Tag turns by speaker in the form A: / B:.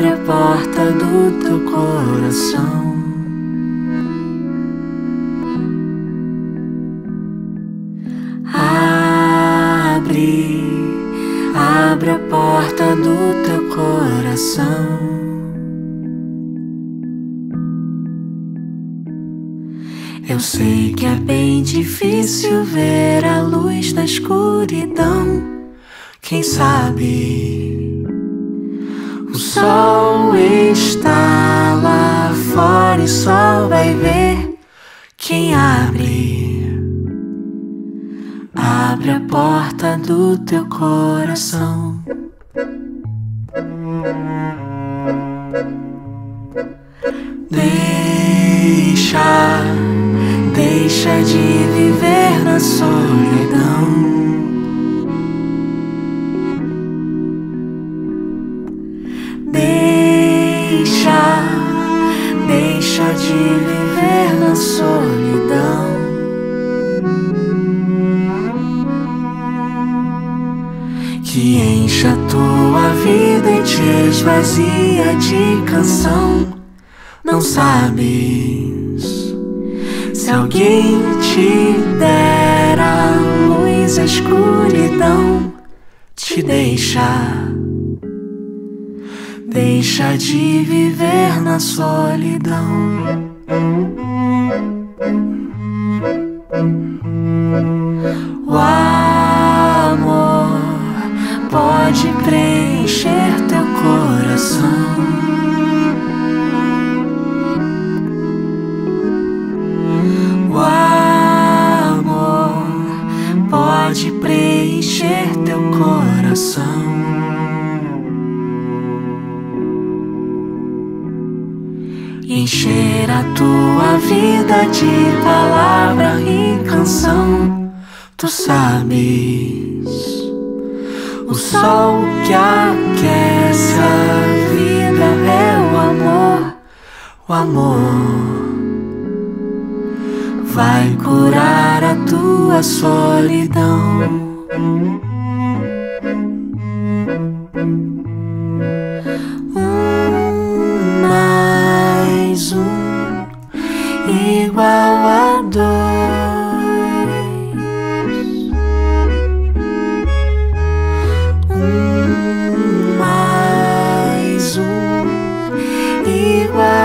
A: Abre a porta do teu coração. Abre, abre a porta do teu coração. Eu sei que é bem difícil ver a luz da escuridão. Quem sabe sol está lá fora e só vai ver quem abre. Abre a porta do teu coração. Deixa Deixa de viver na solidão. Deixa, deixa de viver na solidão. Que encha tua vida e te esvazia de canção. Não sabes se alguém te dera luz, a escuridão te deixa. Deixa de viver na solidão. O amor pode preencher teu coração. pode preencher teu coração. Encher a tua vida de palavra e canção, tu sabes. O sol que aquece a vida é o amor, o amor vai curar a tua solidão. Igual a dois. Um mais um igual